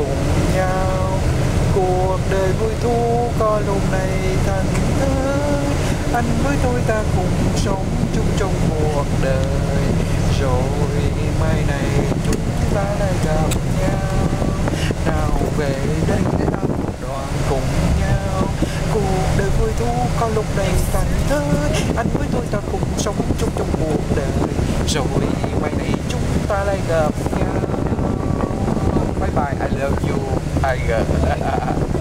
cùng nhau. Cuộc đời vui thú có lúc này thành thơ anh với tôi ta cùng sống chung trong cuộc đời. Rồi mai này chúng ta lại gặp nhau. Nào về đây để ăn đoàn cùng nhau. Cuộc đời vui thú có lúc này thành thơ anh với tôi ta cùng sống chung trong cuộc đời. Rồi mai này chúng ta lại gặp nhau. I love you Tiger